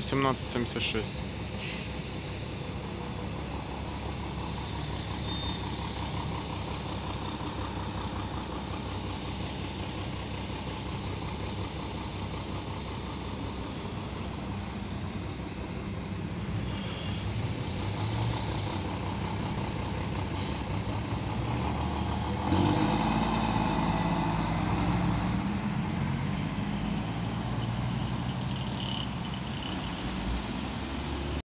1876.